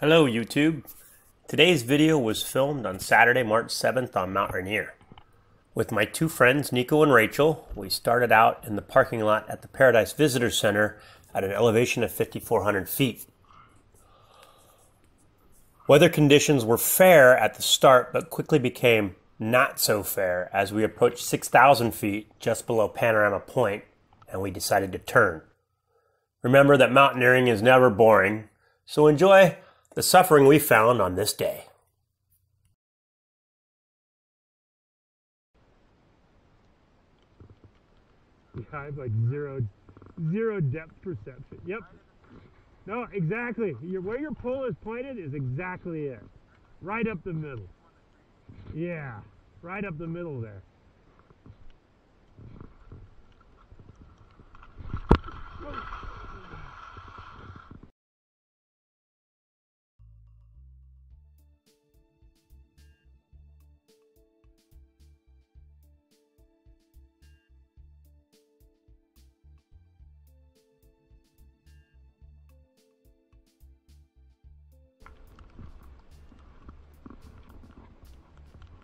Hello YouTube. Today's video was filmed on Saturday, March 7th on Mount Rainier. With my two friends, Nicco and Rachel, we started out in the parking lot at the Paradise Visitor Center at an elevation of 5,400 feet. Weather conditions were fair at the start, but quickly became not so fair as we approached 6,000 feet just below Panorama Point and we decided to turn. Remember that mountaineering is never boring, so enjoy the suffering we found on this day. I have like zero, zero depth perception. Yep. No, exactly. Your, where your pole is pointed is exactly it. Right up the middle. Yeah, right up the middle there.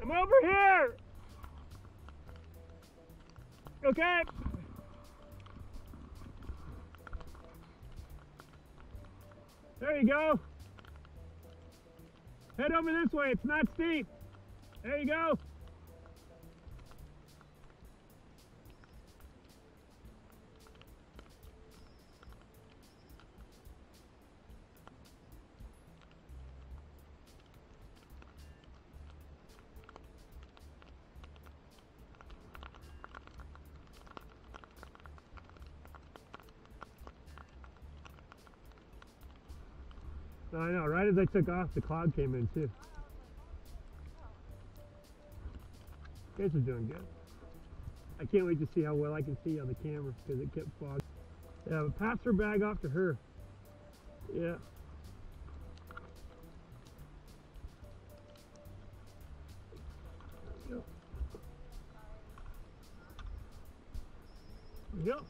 I'm over here. Okay. There you go. Head over this way. It's not steep. There you go. I know, right as I took off, the cloud came in too. You guys are doing good. I can't wait to see how well I can see on the camera because it kept fogging. Yeah, but pass her bag off to her. Yeah. Yep.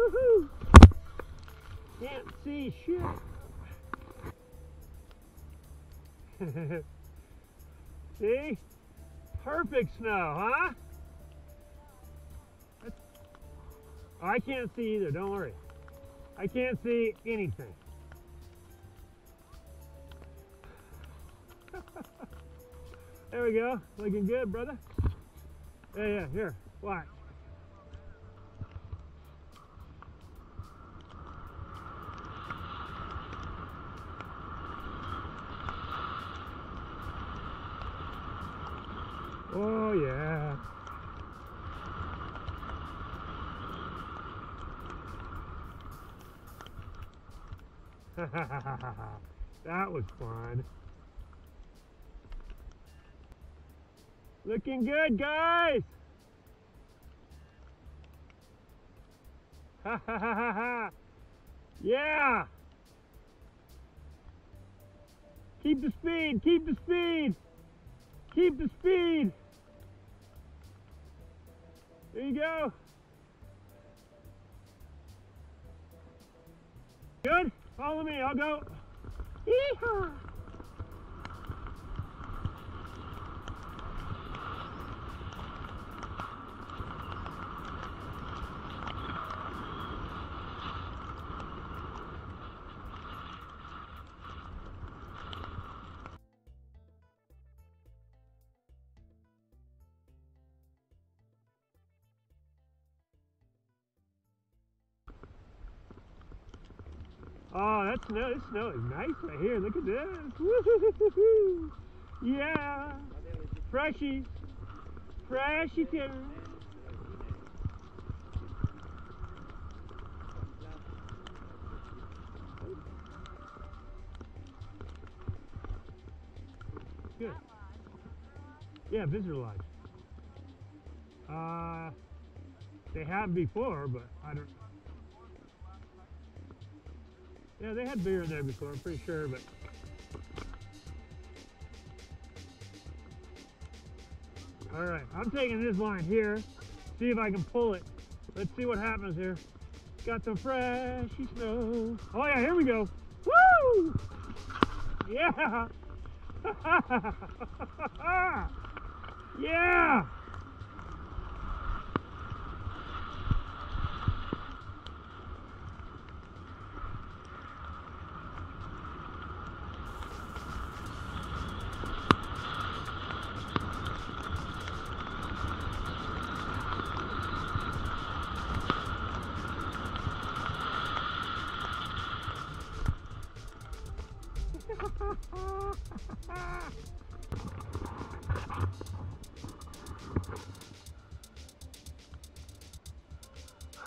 Woohoo! Can't see shit. see? Perfect snow, huh? Oh, I can't see either, don't worry. I can't see anything. there we go. Looking good, brother. Yeah, yeah, here. Watch. Oh yeah. that was fun. Looking good, guys. Ha ha ha ha ha. Yeah. Keep the speed, keep the speed. Keep the speed. Go. Good? Follow me, I'll go. Yeehaw. Oh, that snow, this snow is nice right here. Look at this. Yeah. Freshy. Freshy kitten. Good. Yeah, visitor lodge. Uh, they have before, but I don't. Yeah, they had beer in there before, I'm pretty sure, but All right, I'm taking this line here. See if I can pull it. Let's see what happens here. Got some fresh snow. Oh yeah, here we go. Woo! Yeah! yeah!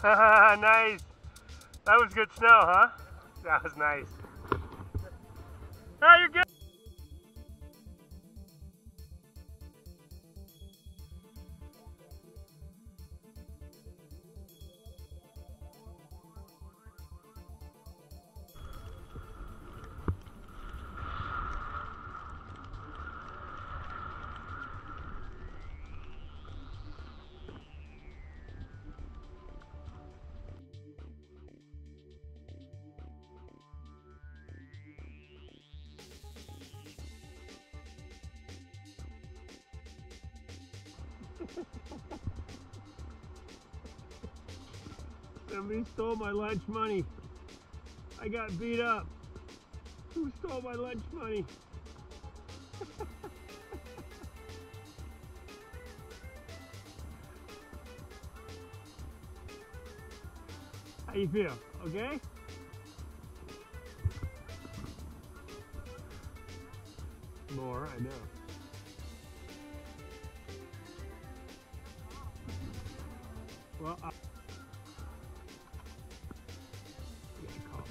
nice. That was good snow, huh? That was nice. Somebody stole my lunch money. I got beat up. Who stole my lunch money? How you feel? Okay? More, I know. Well, I call